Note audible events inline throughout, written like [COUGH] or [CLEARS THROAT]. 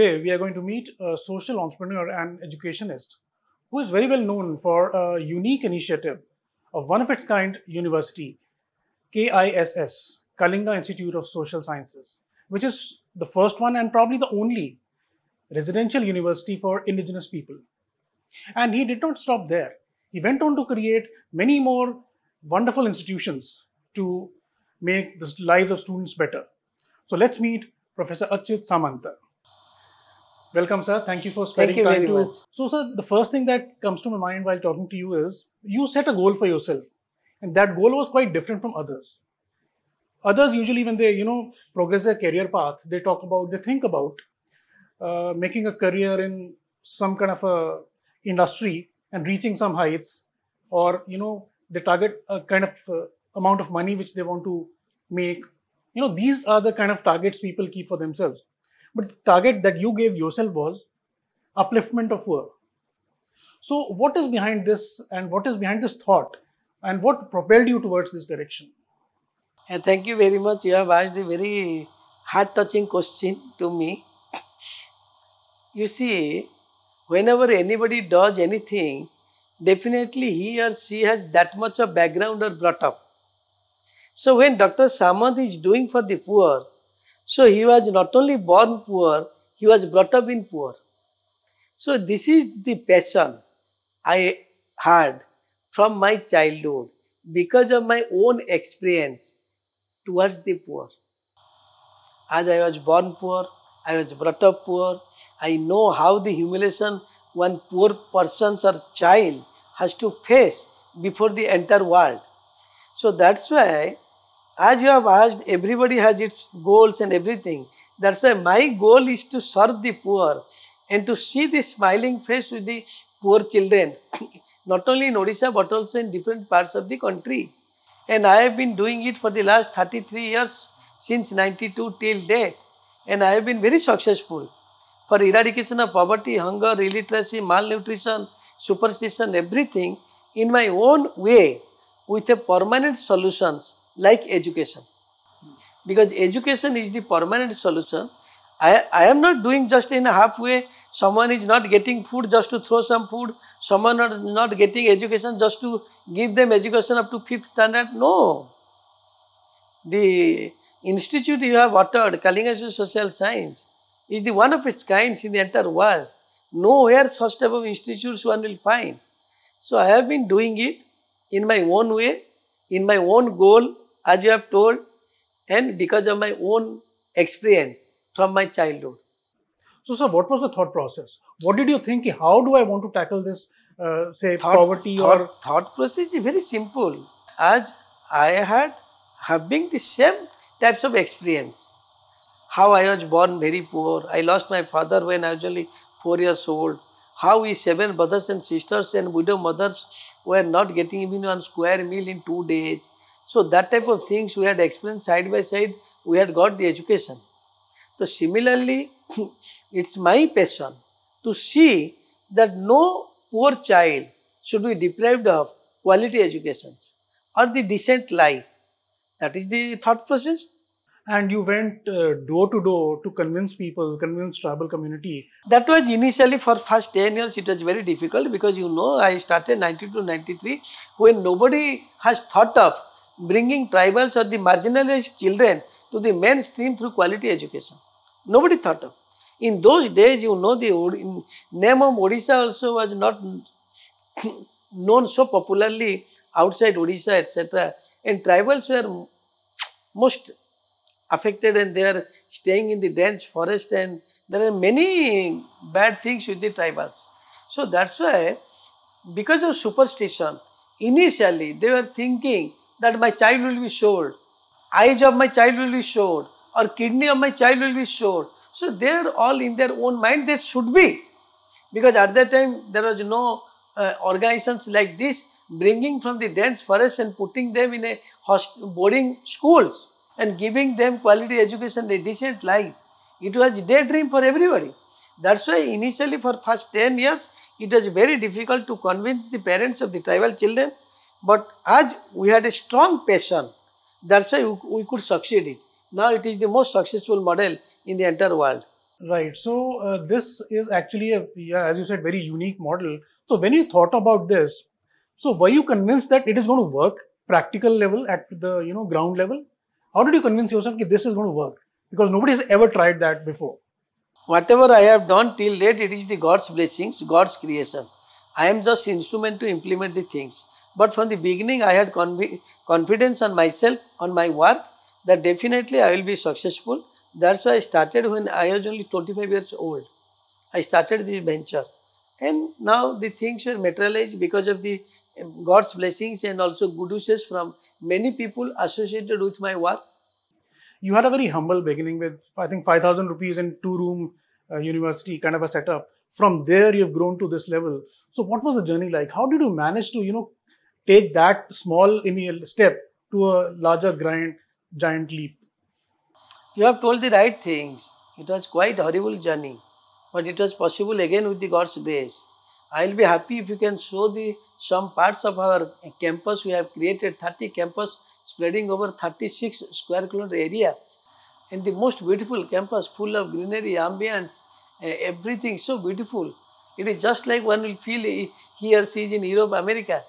Today, we are going to meet a social entrepreneur and educationist who is very well known for a unique initiative of one of its kind university, KISS, Kalinga Institute of Social Sciences, which is the first one and probably the only residential university for indigenous people. And he did not stop there. He went on to create many more wonderful institutions to make the lives of students better. So let's meet Professor Achyuta Samanta. Welcome, sir. Thank you for spending you time very to. much. So, sir, the first thing that comes to my mind while talking to you is you set a goal for yourself, and that goal was quite different from others. Others usually, when they you know progress their career path, they talk about, they think about uh, making a career in some kind of a industry and reaching some heights, or you know they target a kind of uh, amount of money which they want to make. You know, these are the kind of targets people keep for themselves. But the target that you gave yourself was upliftment of poor. So, what is behind this, and what is behind this thought, and what propelled you towards this direction? And thank you very much. You have asked a very heart touching question to me. [COUGHS] You see, whenever anybody does anything, definitely he or she has that much of background or brought up. So when Dr. Samant is doing for the poor, so he was not only born poor, he was brought up in poor. So this is the passion I had from my childhood because of my own experience towards the poor. As I was born poor, I was brought up poor, I know how the humiliation one poor person or child has to face before the entire world. So that's why, as you have asked, everybody has its goals and everything. That's why my goal is to serve the poor and to see the smiling face with the poor children, [COUGHS] not only in Odisha but also in different parts of the country. And I have been doing it for the last 33 years since 92 till date. And I have been very successful for eradication of poverty, hunger, illiteracy, malnutrition, superstition, everything in my own way with a permanent solutions like education. Because education is the permanent solution. I, I am not doing just in a halfway, someone is not getting food just to throw some food, someone not, not getting education just to give them education up to fifth standard. No. The institute you have uttered, Kalinga Social Science, is the one of its kinds in the entire world. Nowhere such type of institutes one will find. So I have been doing it in my own way, in my own goal, as you have told, and because of my own experience from my childhood. So, sir, what was the thought process? What did you think? How do I want to tackle this, uh, say, poverty thought, or thought process is very simple. As I had having the same types of experience. How I was born very poor. I lost my father when I was only four years old. How we seven brothers and sisters and widow mothers were not getting even one square meal in two days. So that type of things we had experienced side by side. We had got the education. So similarly, [CLEARS THROAT] it's my passion to see that no poor child should be deprived of quality educations or the decent life. That is the thought process. and you went uh, door to door to convince people, convince tribal community. That was initially for first 10 years it was very difficult because you know I started 92 93 when nobody has thought of bringing tribals or the marginalized children to the mainstream through quality education. Nobody thought of. In those days you know the name of Odisha also was not [COUGHS] known so popularly outside Odisha etc. And tribals were most affected and they are staying in the dense forest and there are many bad things with the tribals. So that's why because of superstition, initially they were thinking that my child will be sold, eyes of my child will be sold, or kidney of my child will be sold. So they are all in their own mind, they should be. Because at that time there was no uh, organizations like this bringing from the dense forest and putting them in a host- boarding schools and giving them quality education, a decent life. It was daydream for everybody. That's why initially for first 10 years, it was very difficult to convince the parents of the tribal children. But as we had a strong passion, that's why we, could succeed it. Now it is the most successful model in the entire world. Right. So uh, this is actually a yeah, as you said, very unique model. So when you thought about this, so were you convinced that it is going to work practical level at the you know ground level? How did you convince yourself that this is going to work? Because nobody has ever tried that before. Whatever I have done till date, it is the God's blessings, God's creation. I am just instrument to implement the things. But from the beginning, I had confidence on myself, on my work, that definitely I will be successful. That's why I started when I was only 25 years old. I started this venture. And now the things were materialized because of the um, God's blessings and also good wishes from many people associated with my work. You had a very humble beginning with, I think, 5,000 rupees and two room uh, university kind of a setup. From there, you've grown to this level. So, what was the journey like? How did you manage to, you know, take that small initial step to a larger giant, giant leap? You have told the right things. It was quite horrible journey, but it was possible again with the God's grace. I will be happy if you can show the some parts of our campus. We have created 30 campus spreading over 36 square kilometer area. And the most beautiful campus full of greenery, ambience, everything so beautiful. It is just like one will feel he or she is in Europe, America.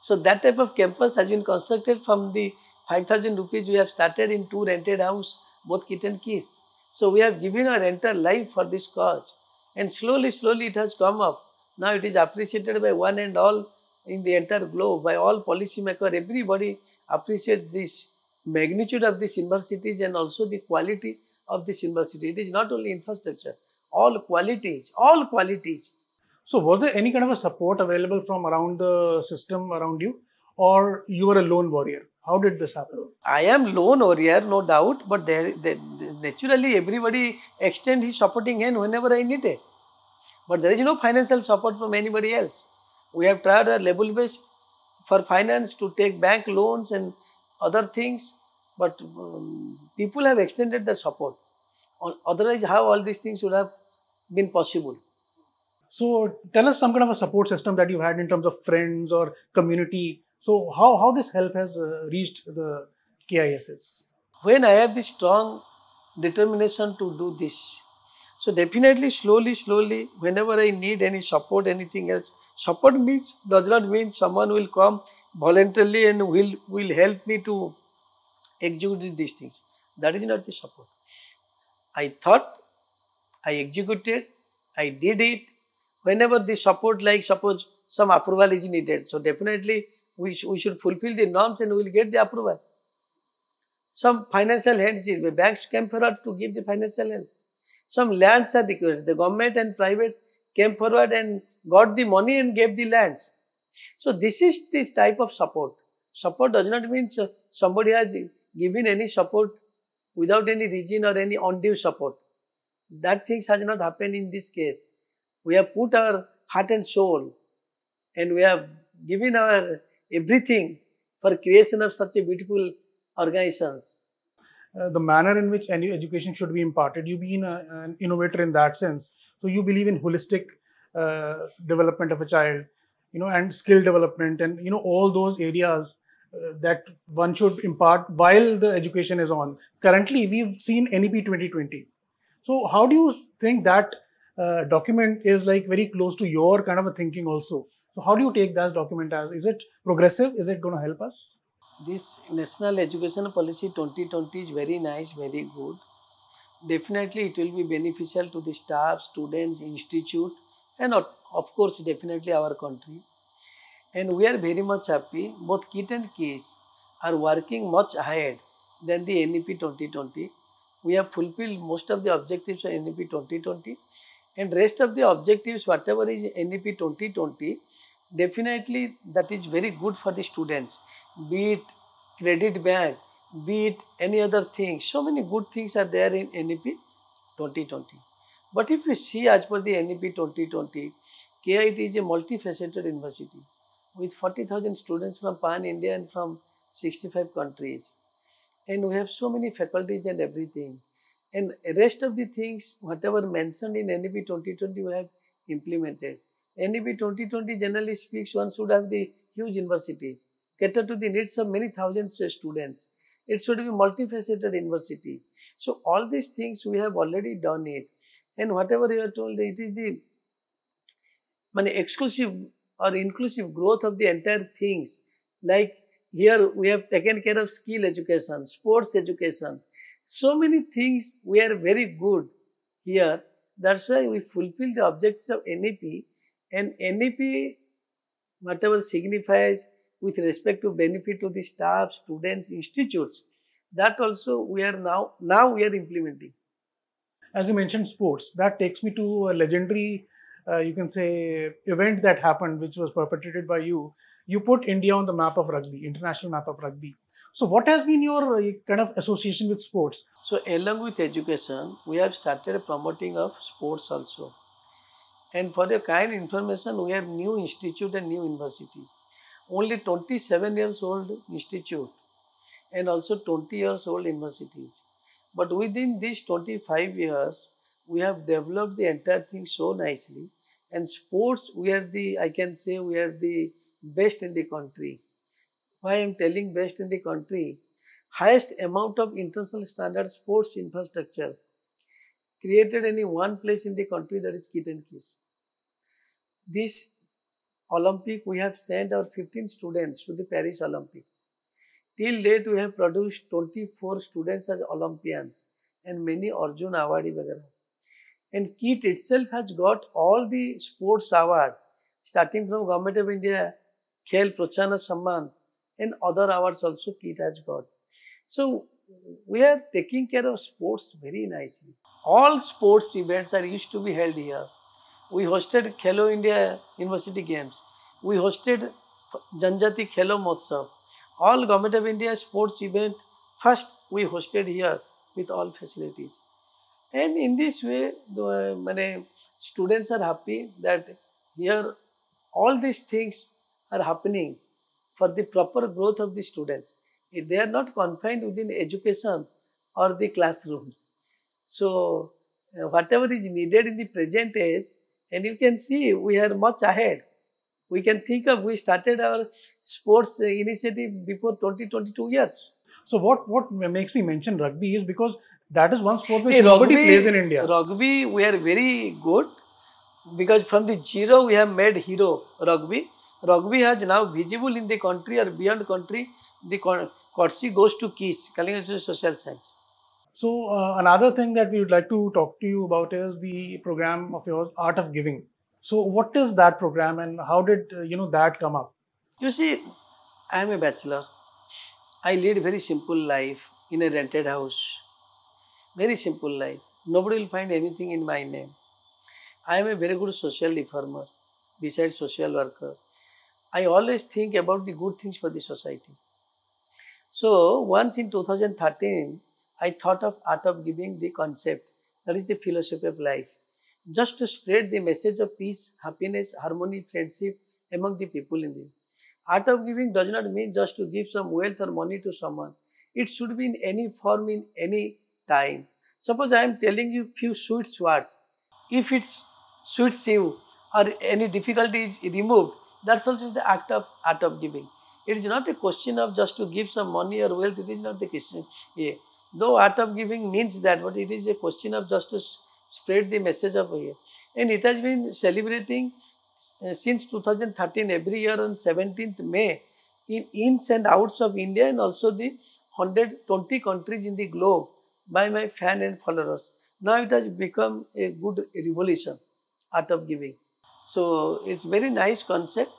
So that type of campus has been constructed from the 5000 rupees we have started in two rented house, both KIIT and KISS. So we have given our entire life for this cause. And slowly, slowly it has come up. Now it is appreciated by one and all in the entire globe, by all policymakers. Everybody appreciates this magnitude of this universities and also the quality of this university. It is not only infrastructure, all qualities, all qualities. So was there any kind of a support available from around the system around you or you were a lone warrior? How did this happen? I am lone warrior, no doubt, but there, naturally everybody extend his supporting hand whenever I need it. But there is no financial support from anybody else. We have tried a level based for finance to take bank loans and other things, but um, people have extended their support. Otherwise, how all these things would have been possible? So, tell us some kind of a support system that you had in terms of friends or community. So, how, how this help has uh, reached the KISS? When I have this strong determination to do this, so definitely slowly, slowly, whenever I need any support, anything else, support means does not mean someone will come voluntarily and will will help me to execute these things. That is not the support. I thought, I executed, I did it. Whenever the support, like suppose some approval is needed, so definitely we, sh we should fulfill the norms and we will get the approval. Some financial hands, the banks came forward to give the financial help some lands are required. The government and private came forward and got the money and gave the lands. So this is this type of support. Support does not mean somebody has given any support without any reason or any undue support. That things has not happened in this case. We have put our heart and soul and we have given our everything for creation of such a beautiful organizations. Uh, the manner in which any education should be imparted. You've been a, an innovator in that sense. So you believe in holistic uh, development of a child, you know, and skill development, and you know all those areas uh, that one should impart while the education is on. Currently, we've seen NEP 2020. So how do you think that uh, document is like very close to your kind of a thinking also? So how do you take that document as? Is it progressive? Is it going to help us? this national education policy 2020 is very nice very good definitely it will be beneficial to the staff students institute and of course definitely our country and we are very much happy both KIIT and KISS are working much ahead than the nep 2020 we have fulfilled most of the objectives of nep 2020 and rest of the objectives whatever is nep 2020 definitely that is very good for the students be it credit bank, be it any other thing. So many good things are there in NEP 2020. But if you see as per the NEP 2020, KIIT is a multifaceted university with 40,000 students from pan India and from 65 countries. And we have so many faculties and everything. And rest of the things, whatever mentioned in NEP 2020, we have implemented. NEP 2020 generally speaks one should have the huge universities cater to the needs of many thousands of students. It should be multifaceted university. So all these things we have already done it. and whatever you are told, it is the many exclusive or inclusive growth of the entire things. Like here we have taken care of skill education, sports education. So many things we are very good here. That's why we fulfill the objectives of NEP and NEP, whatever signifies with respect to benefit to the staff, students, institutes, that also we are now, now we are implementing. As you mentioned sports, that takes me to a legendary, uh, you can say, event that happened, which was perpetrated by you. You put India on the map of rugby, international map of rugby. So, what has been your uh, kind of association with sports? So, along with education, we have started promoting of sports also. And for your kind information, we have new institute and new university. Only 27 years old institute and also 20 years old universities. But within these 25 years, we have developed the entire thing so nicely. And sports, we are the, I can say, we are the best in the country. Why I am telling best in the country? Highest amount of international standard sports infrastructure created any one place in the country that is KIIT and KISS. This Olympic, we have sent our 15 students to the Paris Olympics. Till date, we have produced 24 students as Olympians and many Arjun. Vagara. And KIIT itself has got all the sports award, starting from Government of India, Khel Prochana Samman, and other awards also KIIT has got. So we are taking care of sports very nicely. All sports events are used to be held here. We hosted Khelo India University Games. We hosted Janjati Khelo Motsav. All Government of India sports event first we hosted here with all facilities. And in this way, the many students are happy that here all these things are happening for the proper growth of the students. They are not confined within education or the classrooms. So, uh, whatever is needed in the present age, and you can see we are much ahead. We can think of, we started our sports initiative before 20, 22 years. So what, what makes me mention rugby is because that is one sport which hey, nobody rugby, plays in India. Rugby, we are very good because from the zero we have made hero rugby. Rugby has now visible in the country or beyond country. The courtesy goes to KISS, Kalinga Social Science. So uh, another thing that we would like to talk to you about is the program of yours, Art of Giving. So what is that program and how did uh, you know that come up? You see, I am a bachelor. I lead a very simple life in a rented house. Very simple life. Nobody will find anything in my name. I am a very good social reformer besides social worker. I always think about the good things for the society. So once in 2013, I thought of art of giving the concept, that is the philosophy of life, just to spread the message of peace, happiness, harmony, friendship among the people in the art of giving does not mean just to give some wealth or money to someone. It should be in any form, in any time. Suppose I am telling you few sweet words. If it suits you or any difficulty is removed, that's also the act of art of giving. It is not a question of just to give some money or wealth. It is not the question. Yeah. Though art of giving means that, but it is a question of just to spread the message of here. And it has been celebrating uh, since 2013 every year on 17th May in ins and outs of India and also the 120 countries in the globe by my fan and followers. Now it has become a good revolution, art of giving. So it's very nice concept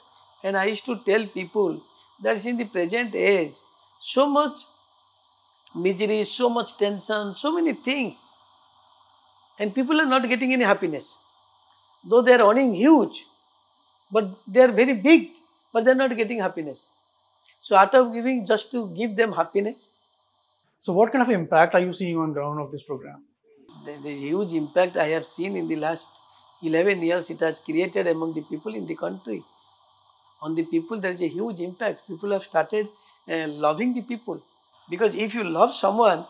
and I used to tell people that in the present age, so much misery, so much tension, so many things. And people are not getting any happiness. Though they are earning huge, but they are very big, but they are not getting happiness. So art of giving just to give them happiness. So what kind of impact are you seeing on ground of this program? The, the huge impact I have seen in the last 11 years it has created among the people in the country. On the people there is a huge impact. People have started uh, loving the people because if you love someone,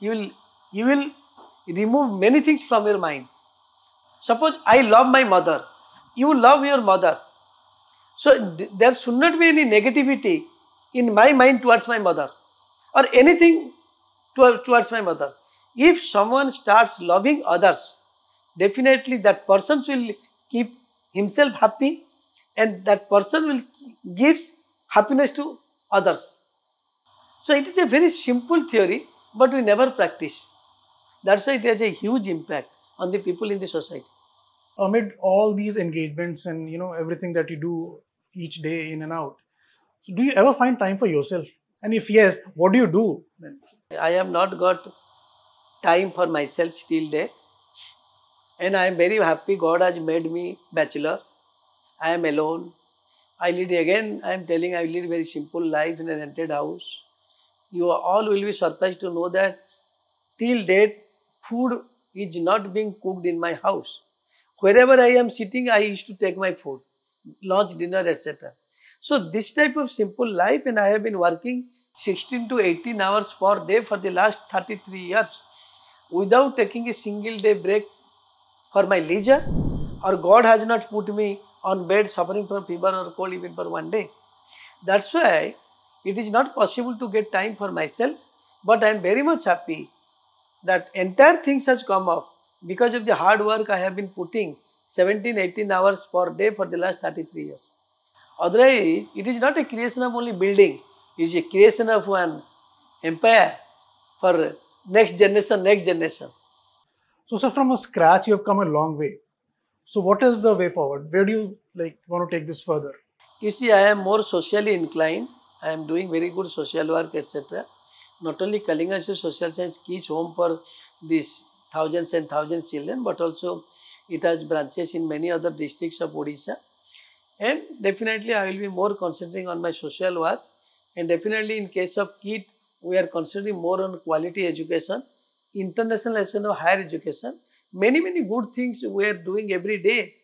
you will, you will remove many things from your mind. Suppose I love my mother, you love your mother. So there should not be any negativity in my mind towards my mother or anything towards my mother. If someone starts loving others, definitely that person will keep himself happy and that person will gives happiness to others. So it is a very simple theory, but we never practice. That's why it has a huge impact on the people in the society. Amid all these engagements and you know everything that you do each day in and out, so do you ever find time for yourself? And if yes, what do you do then? I have not got time for myself still date. And I am very happy God has made me bachelor. I am alone. I lead again, I am telling I lead a very simple life in a rented house. You all will be surprised to know that till date food is not being cooked in my house. Wherever I am sitting, I used to take my food, lunch, dinner, etc. So this type of simple life and I have been working 16 to 18 hours per day for the last 33 years without taking a single day break for my leisure or God has not put me on bed suffering from fever or cold even for one day. That's why it is not possible to get time for myself but I am very much happy that entire things has come up because of the hard work I have been putting 17 18 hours per day for the last 33 years. Otherwise, it is not a creation of only building, it is a creation of one empire for next generation, next generation. So, sir, from a scratch, you have come a long way. So, what is the way forward? Where do you like want to take this further? You see, I am more socially inclined. I am doing very good social work, etc. Not only Kalinga Social Science Kids Home for these thousands and thousands children, but also it has branches in many other districts of Odisha. And definitely, I will be more concentrating on my social work. And definitely, in case of KIIT, we are concentrating more on quality education, internationalization of higher education. Many, many good things we are doing every day.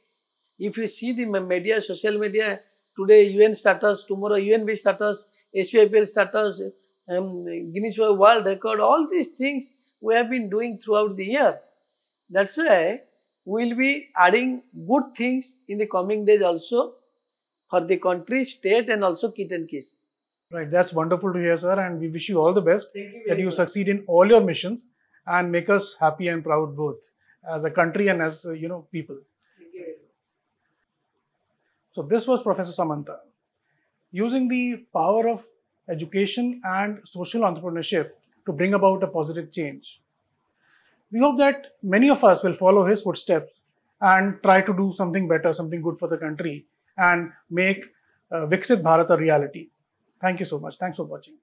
If you see the media, social media, today UN status, tomorrow UNB status, SUIPL status, um, Guinness World Record, all these things we have been doing throughout the year. That's why we will be adding good things in the coming days also for the country, state and also KIIT and KISS. Right, that's wonderful to hear, sir, and we wish you all the best Thank you that you succeed in all your missions and make us happy and proud both as a country and as uh, you know people. So this was Professor Samanta using the power of education and social entrepreneurship to bring about a positive change. We hope that many of us will follow his footsteps and try to do something better, something good for the country, and make uh, Viksit Bharat a reality. Thank you so much. Thanks for watching.